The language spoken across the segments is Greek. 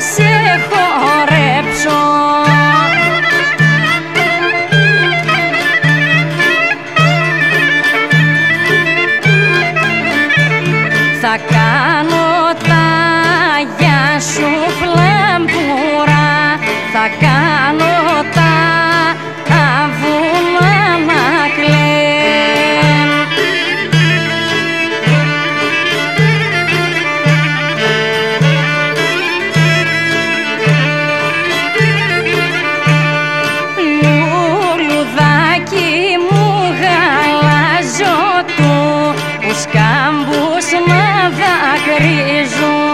σε χορέψω. Θα κάνω τα γεια σου φλαμπουρά Θα κάνω να δακρύζουν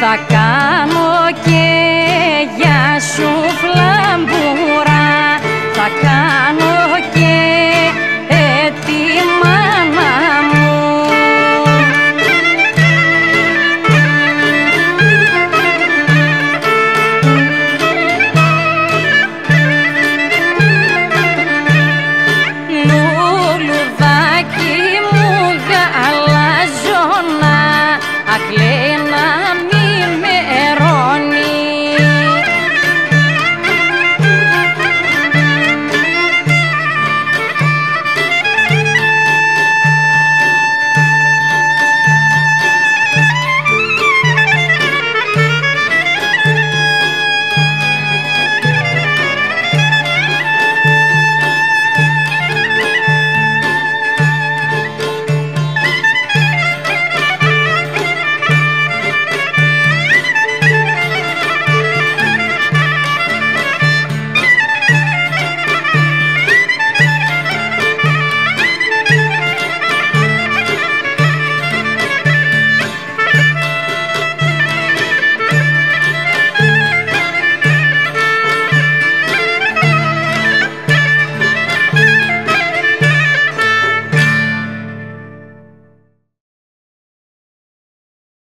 Θα κάνω και για σου φλαμπούρα Θα κάνω